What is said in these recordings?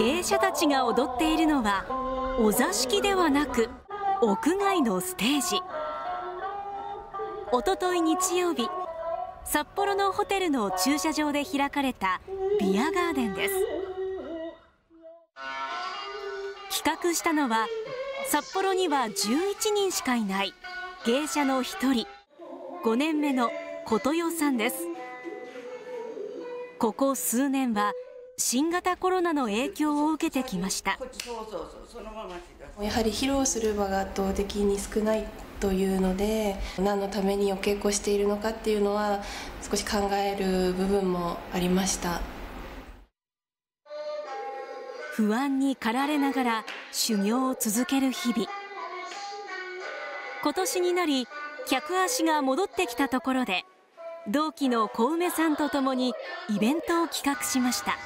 芸者たちが踊っているのはお座敷ではなく屋外のステージ。おととい日曜日札幌のホテルの駐車場で開かれたビアガーデンです。企画したのは札幌には11人しかいない芸者の一人5年目の琴代さんです。ここ数年は新型コロナの影響を受けてきました。やはり披露する場が圧倒的に少ないというので何のためにお稽古しているのかっていうのは少し考える部分もありました。不安に駆られながら修行を続ける日々。今年になり客足が戻ってきたところで同期の小梅さんとともにイベントを企画しました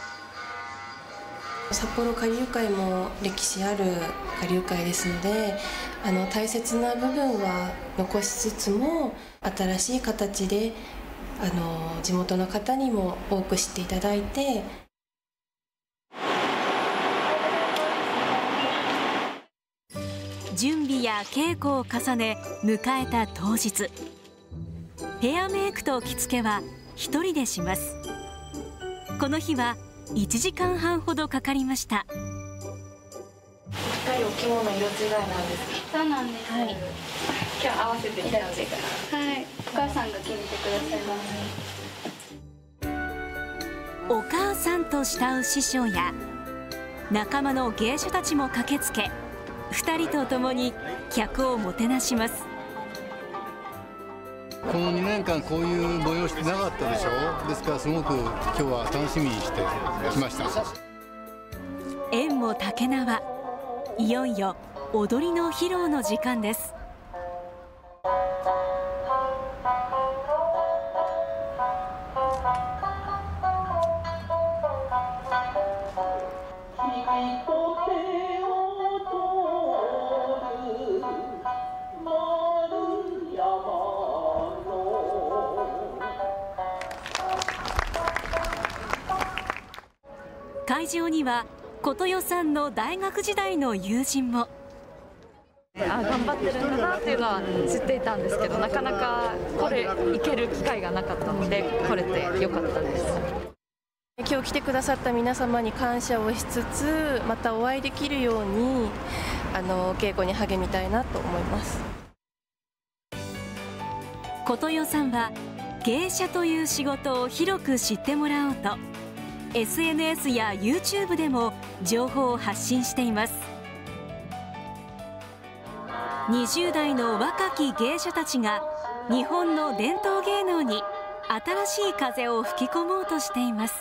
札幌下流会も歴史ある下流会ですのであの大切な部分は残しつつも新しい形であの地元の方にも多く知っていただいて。準備や稽古を重ね迎えた当日。ヘアメイクと着付けは一人でします。この日は1時間半ほどかかりました。お着物色違いなんですそうなんです、はい、今日合わせてきたはい。お母さんが決めてくださいます。お母さんと慕う師匠や仲間の芸者たちも駆けつけ2人と共に客をもてなします。この2年間こういう催しってなかったですか？らすごく今日は楽しみにしてきました。縁も竹縄。いよいよ踊りの披露の時間です。会場には琴代さんの大学時代の友人も。あ頑張ってるんだなっていうのは知っていたんですけどなかなかこれ行ける機会がなかったので来れてよかったです。今日来てくださった皆様に感謝をしつつまたお会いできるようにあの稽古に励みたいなと思います。琴代さんは芸者という仕事を広く知ってもらおうと SNS や YouTube でも情報を発信しています。20代の若き芸者たちが日本の伝統芸能に新しい風を吹き込もうとしています。